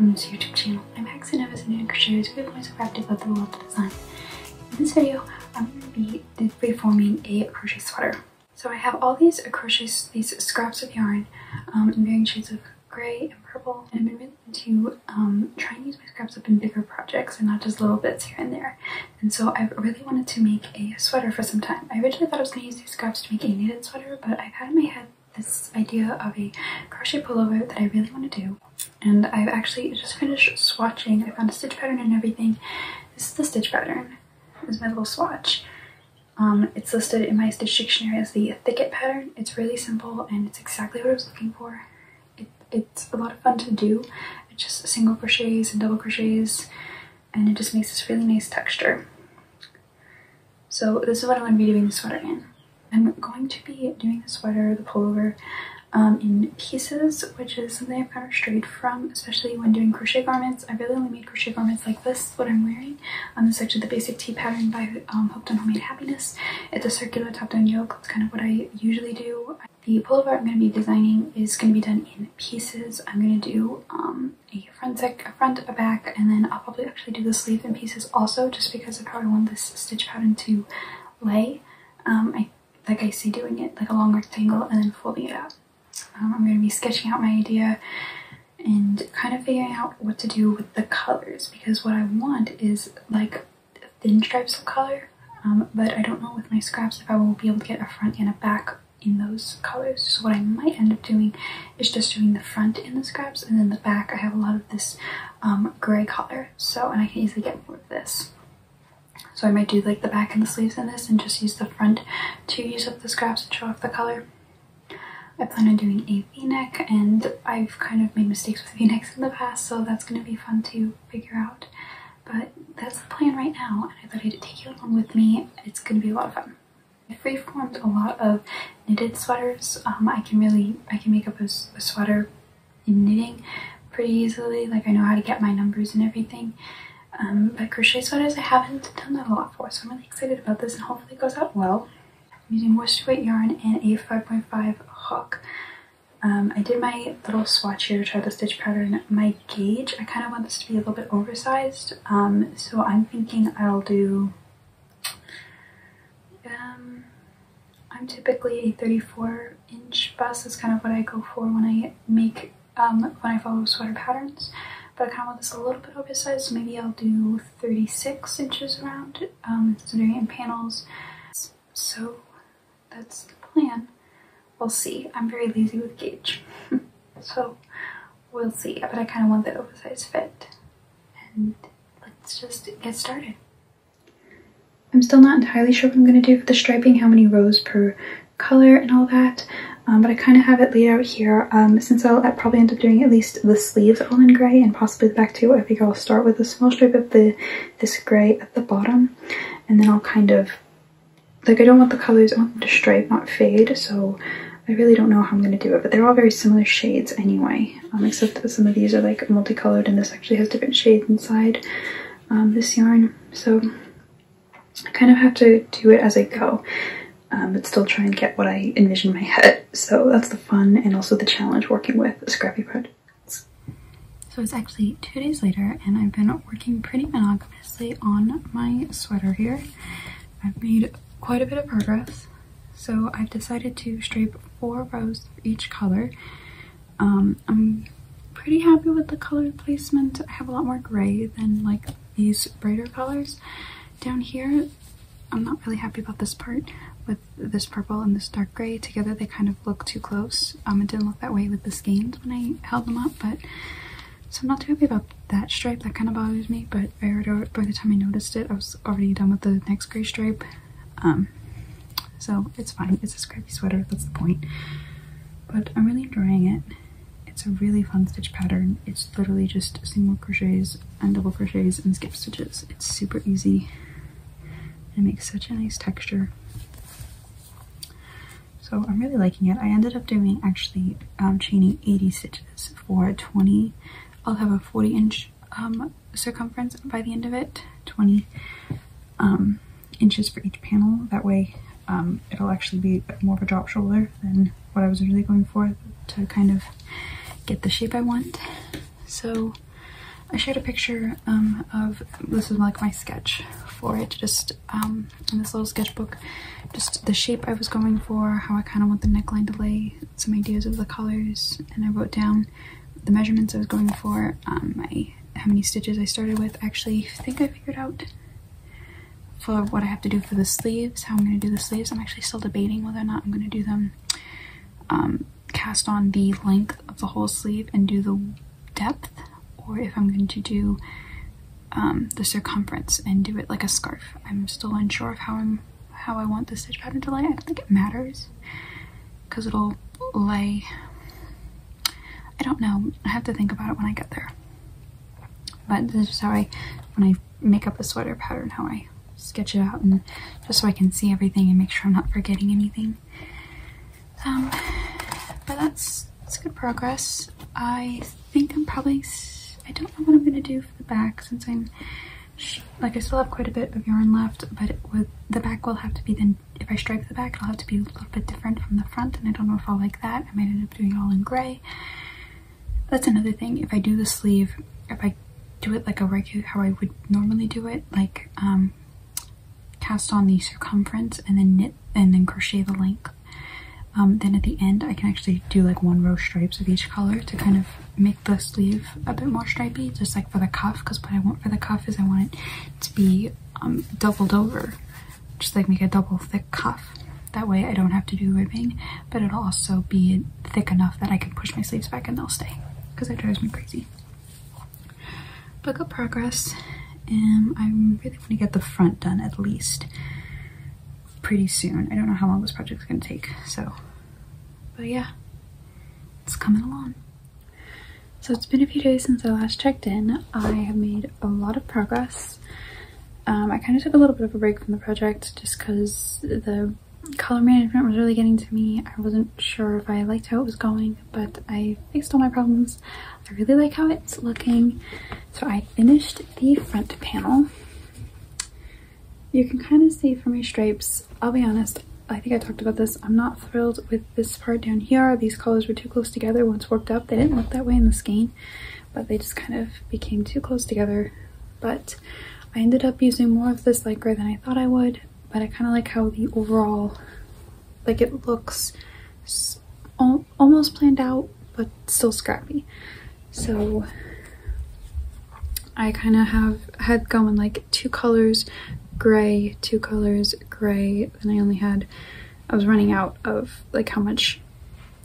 Free Rooms YouTube channel. I'm Evans and Crochet is Free Points Crafted about the world of design. In this video, I'm going to be freeforming a crochet sweater. So I have all these crochet, these scraps of yarn um, in varying shades of gray and purple. And I've been really into um, trying to use my scraps up in bigger projects and not just little bits here and there. And so I really wanted to make a sweater for some time. I originally thought I was going to use these scraps to make a knitted sweater, but I've had in my head this idea of a crochet pullover that I really want to do. And I've actually just finished swatching. I found a stitch pattern and everything. This is the stitch pattern. This is my little swatch. Um, it's listed in my stitch dictionary as the thicket pattern. It's really simple and it's exactly what I was looking for. It, it's a lot of fun to do. It's just single crochets and double crochets and it just makes this really nice texture. So this is what I'm going to be doing the sweater in. I'm going to be doing the sweater, the pullover, um, in pieces, which is something I've kind of strayed from, especially when doing crochet garments. I really only made crochet garments like this, what I'm wearing. Um, this is actually the basic tee pattern by um, Hooked on Homemade Happiness. It's a circular top-down yoke. That's kind of what I usually do. The pullover I'm going to be designing is going to be done in pieces. I'm going to do um, a front zip, a front, a back, and then I'll probably actually do the sleeve in pieces also, just because I want this stitch pattern to lay. Um, I like I see doing it like a long rectangle and then folding it out. Um, I'm going to be sketching out my idea and kind of figuring out what to do with the colors because what I want is like thin stripes of color um, but I don't know with my scraps if I will be able to get a front and a back in those colors. So what I might end up doing is just doing the front in the scraps and then the back I have a lot of this um, gray color. So, and I can easily get more of this. So I might do like the back and the sleeves in this and just use the front to use up the scraps and show off the color. I plan on doing a v-neck and I've kind of made mistakes with v-necks in the past so that's going to be fun to figure out. But that's the plan right now and I thought I'd take you along with me. It's going to be a lot of fun. I free-formed a lot of knitted sweaters. Um, I can really, I can make up a, a sweater in knitting pretty easily. Like I know how to get my numbers and everything. Um, but crochet sweaters I haven't done that a lot for, so I'm really excited about this and hopefully it goes out well. I'm using worsted weight yarn and a 5.5 hook. Um, I did my little swatch here to try the stitch pattern. My gauge, I kind of want this to be a little bit oversized, um, so I'm thinking I'll do, um, I'm typically a 34 inch bust, is kind of what I go for when I make, um, when I follow sweater patterns but I kind of want this a little bit oversized, so maybe I'll do 36 inches around, um, so in panels. So that's the plan. We'll see. I'm very lazy with gauge, so we'll see. But I kind of want that oversized fit. And let's just get started. I'm still not entirely sure what I'm going to do for the striping, how many rows per color and all that um, but I kind of have it laid out here. Um, since I'll, I'll, probably end up doing at least the sleeves all in gray and possibly the back too, I think I'll start with a small stripe of the this gray at the bottom and then I'll kind of, like I don't want the colors, I want them to stripe, not fade, so I really don't know how I'm going to do it, but they're all very similar shades anyway, um, except that some of these are like multicolored and this actually has different shades inside um, this yarn, so I kind of have to do it as I go um, but still try and get what I envision in my head. So that's the fun and also the challenge working with scrappy projects. So it's actually two days later and I've been working pretty monogamously on my sweater here. I've made quite a bit of progress. So I've decided to stripe four rows of each color. Um, I'm pretty happy with the color placement. I have a lot more gray than like these brighter colors. Down here, I'm not really happy about this part, with this purple and this dark gray together they kind of look too close. Um it didn't look that way with the skeins when i held them up but so i'm not too happy about that stripe. That kind of bothers me but I already, by the time i noticed it i was already done with the next gray stripe. Um so it's fine. It's a scrappy sweater that's the point. But i'm really enjoying it. It's a really fun stitch pattern. It's literally just single crochets and double crochets and skip stitches. It's super easy. It makes such a nice texture so I'm really liking it. I ended up doing actually um, chaining 80 stitches for 20. I'll have a 40 inch um, circumference by the end of it, 20 um, inches for each panel. That way um, it'll actually be more of a drop shoulder than what I was really going for to kind of get the shape I want. So I shared a picture um, of, this is like my sketch for it, just um, in this little sketchbook, just the shape I was going for, how I kind of want the neckline to lay, some ideas of the colors, and I wrote down the measurements I was going for, um, my how many stitches I started with. Actually, think I figured out for what I have to do for the sleeves, how I'm going to do the sleeves. I'm actually still debating whether or not I'm going to do them um, cast on the length of the whole sleeve and do the depth or if I'm going to do um, the circumference and do it like a scarf. I'm still unsure of how I'm how I want the stitch pattern to lay. I don't think it matters because it'll lay. I don't know. I have to think about it when I get there. But this is how I, when I make up a sweater pattern, how I sketch it out and just so I can see everything and make sure I'm not forgetting anything. Um, but that's, that's good progress. I think I'm probably, I don't know what I'm to do for the back since I'm, like I still have quite a bit of yarn left, but the back will have to be then, if I stripe the back, it'll have to be a little bit different from the front and I don't know if I'll like that. I might end up doing it all in gray. That's another thing. If I do the sleeve, if I do it like a regular, how I would normally do it, like um, cast on the circumference and then knit and then crochet the length. Um, then at the end I can actually do like one row stripes of each color to kind of make the sleeve a bit more stripy just like for the cuff because what I want for the cuff is I want it to be um, doubled over just like make a double thick cuff. That way I don't have to do ribbing but it'll also be thick enough that I can push my sleeves back and they'll stay because that drives me crazy. But good progress and I'm really want to get the front done at least pretty soon. I don't know how long this project's gonna take, so, but yeah, it's coming along. So it's been a few days since I last checked in. I have made a lot of progress. Um, I kind of took a little bit of a break from the project just because the color management was really getting to me. I wasn't sure if I liked how it was going, but I fixed all my problems. I really like how it's looking. So I finished the front panel. You can kind of see from your stripes, I'll be honest, I think I talked about this. I'm not thrilled with this part down here. These colors were too close together once worked up. They didn't look that way in the skein, but they just kind of became too close together. But I ended up using more of this gray than I thought I would, but I kind of like how the overall, like it looks almost planned out, but still scrappy. So I kind of have had going like two colors, gray, two colors, gray. Then I only had, I was running out of like how much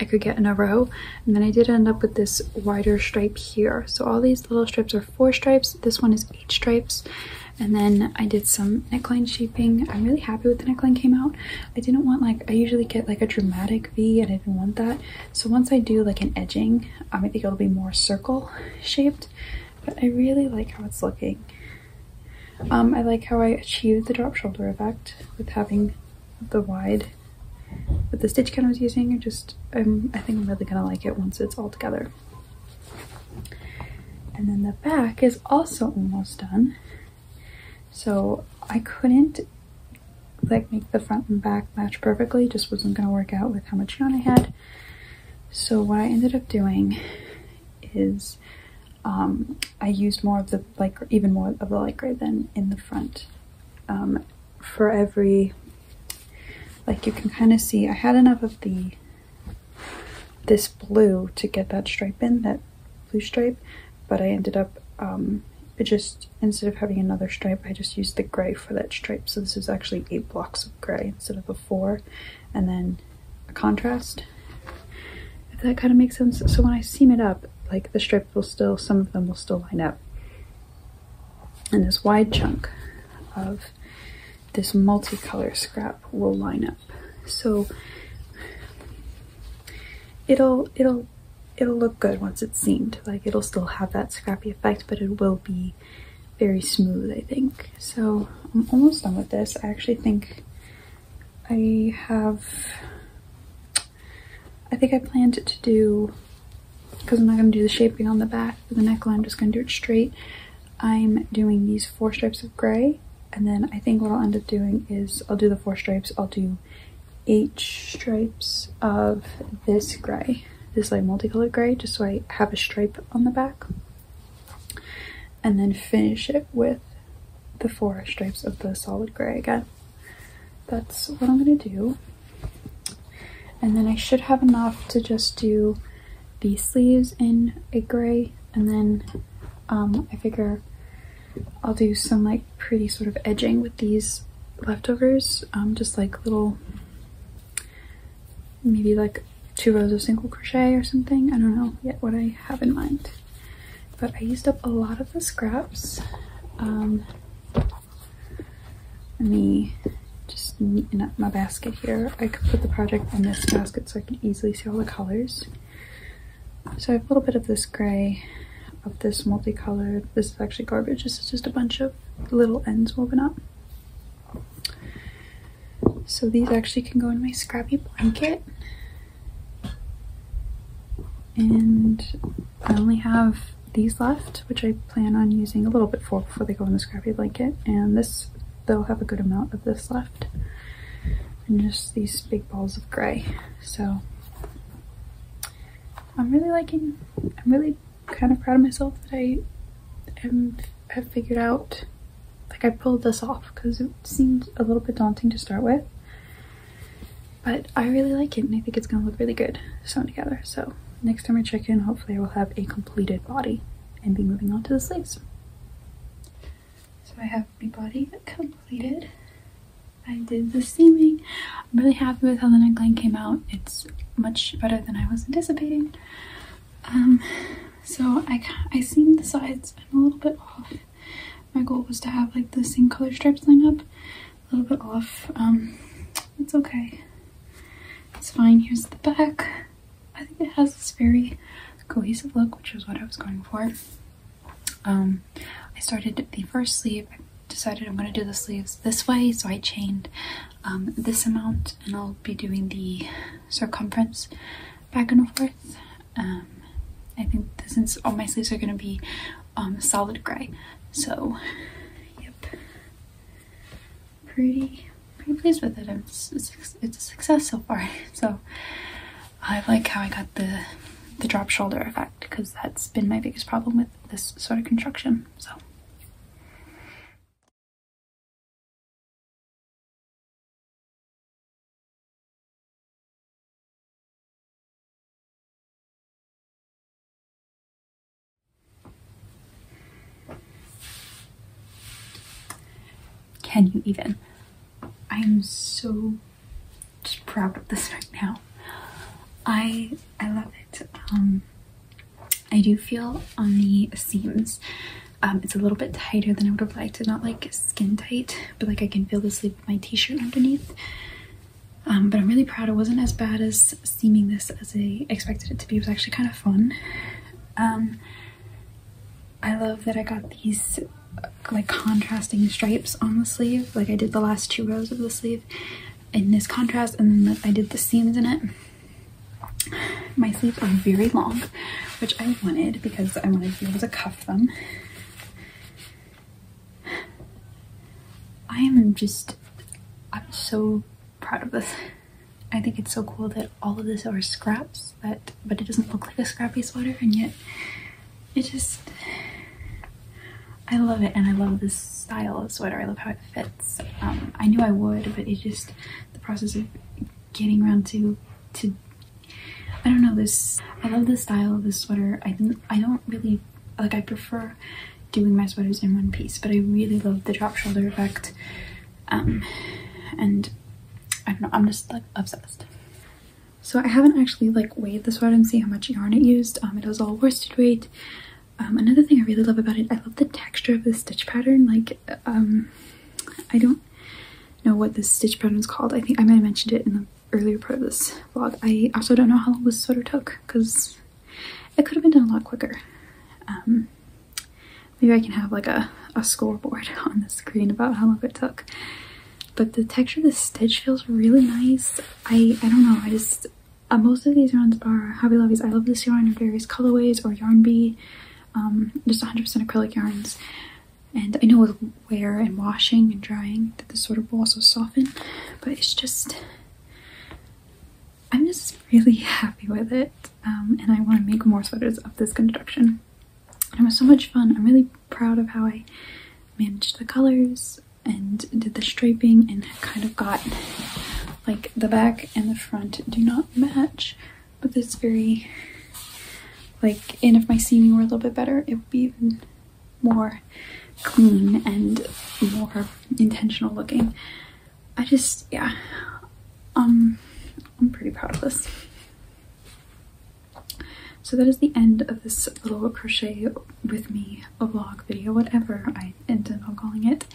I could get in a row. And then I did end up with this wider stripe here. So all these little strips are four stripes. This one is eight stripes. And then I did some neckline shaping. I'm really happy with the neckline came out. I didn't want like, I usually get like a dramatic V and I didn't want that. So once I do like an edging, um, I think it'll be more circle shaped. But I really like how it's looking. Um, I like how I achieved the drop shoulder effect with having the wide with the stitch count I was using. I just, I'm, I think I'm really gonna like it once it's all together. And then the back is also almost done. So I couldn't like make the front and back match perfectly, just wasn't gonna work out with how much yarn I had. So what I ended up doing is um, I used more of the like even more of the light gray than in the front. Um, for every, like you can kind of see, I had enough of the, this blue to get that stripe in, that blue stripe, but I ended up um, it just instead of having another stripe I just used the gray for that stripe. So this is actually eight blocks of gray instead of a four. And then a contrast if that kind of makes sense. So when I seam it up like the strip will still some of them will still line up and this wide chunk of this multicolor scrap will line up so it'll it'll it'll look good once it's seamed. Like it'll still have that scrappy effect, but it will be very smooth, I think. So I'm almost done with this. I actually think I have, I think I planned to do, because I'm not going to do the shaping on the back for the neckline, I'm just going to do it straight. I'm doing these four stripes of gray, and then I think what I'll end up doing is I'll do the four stripes, I'll do eight stripes of this gray this like multicolored gray just so I have a stripe on the back and then finish it with the four stripes of the solid gray again. That's what I'm gonna do. And then I should have enough to just do the sleeves in a gray and then um, I figure I'll do some like pretty sort of edging with these leftovers, um, just like little, maybe like two rows of single crochet or something. I don't know yet what I have in mind. But I used up a lot of the scraps. Um, let me just neaten up my basket here. I could put the project in this basket so I can easily see all the colors. So I have a little bit of this gray, of this multicolored. This is actually garbage. This is just a bunch of little ends woven up. So these actually can go in my scrappy blanket. And I only have these left, which I plan on using a little bit for before they go in the scrappy blanket. And this, they'll have a good amount of this left. And just these big balls of gray. So I'm really liking, I'm really kind of proud of myself that I am, have figured out, like I pulled this off because it seemed a little bit daunting to start with. But I really like it and I think it's gonna look really good sewn together. So next time I check in, hopefully I will have a completed body and be moving on to the sleeves. So I have the body completed. I did the seaming. I'm really happy with how the neckline came out. It's much better than I was anticipating. Um, so I, I seamed the sides. I'm a little bit off. My goal was to have like the same color stripes line up. A little bit off. Um, it's okay. It's fine. Here's the back. I think it has this very cohesive look, which is what I was going for. Um, I started the first sleeve. I decided I'm going to do the sleeves this way, so I chained um, this amount, and I'll be doing the circumference back and forth. Um, I think since all my sleeves are going to be um, solid gray, so yep, pretty pretty pleased with it. It's, it's, it's a success so far. So I like how I got the the drop shoulder effect because that's been my biggest problem with this sort of construction. So. Can you even? I'm so just proud of this right now. I I love it. Um, I do feel on the seams, um, it's a little bit tighter than I would have liked. It's not like skin tight, but like I can feel the sleeve of my t-shirt underneath. Um, but I'm really proud. It wasn't as bad as seaming this as I expected it to be. It was actually kind of fun. Um, I love that I got these like contrasting stripes on the sleeve. Like I did the last two rows of the sleeve in this contrast and then I did the seams in it. My sleeves are very long which I wanted because I wanted to be able to cuff them. I am just I'm so proud of this. I think it's so cool that all of this are scraps that but it doesn't look like a scrappy sweater and yet it just I love it and I love this style of sweater. I love how it fits. Um, I knew I would, but it just, the process of getting around to, to, I don't know, this, I love the style of this sweater. I, I don't really, like I prefer doing my sweaters in one piece, but I really love the drop shoulder effect. Um, and I don't know, I'm just like obsessed. So I haven't actually like weighed the sweater and see how much yarn it used. Um, it was all worsted weight. Um, another thing I really love about it, I love the texture of the stitch pattern. Like, um, I don't know what this stitch pattern is called. I think I might have mentioned it in the earlier part of this vlog. I also don't know how long this sweater took because it could have been done a lot quicker. Um, maybe I can have like a, a scoreboard on the screen about how long it took. But the texture of the stitch feels really nice. I, I don't know, I just, uh, most of these yarns are Hobby Lobbies. I love this yarn in various colorways or Yarn Bee um, just 100% acrylic yarns. And I know with wear and washing and drying that the sort of will also soften, but it's just, I'm just really happy with it. Um, and I want to make more sweaters of this construction. it was so much fun. I'm really proud of how I managed the colors and did the striping and kind of got like the back and the front do not match but this very like and if my seaming were a little bit better it would be even more clean and more intentional looking. I just yeah. Um I'm pretty proud of this. So that is the end of this little crochet with me vlog video whatever I intend on calling it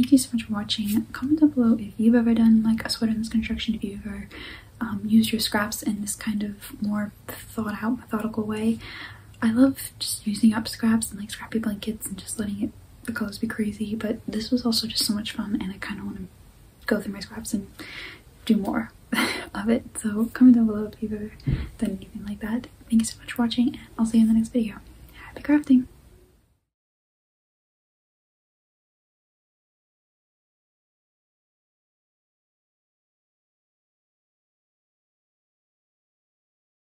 thank you so much for watching. Comment down below if you've ever done like a sweater construction if you've ever um, used your scraps in this kind of more thought out methodical way. I love just using up scraps and like scrappy blankets and just letting it the colors be crazy but this was also just so much fun and I kind of want to go through my scraps and do more of it. So comment down below if you've ever done anything like that. Thank you so much for watching and I'll see you in the next video. Happy crafting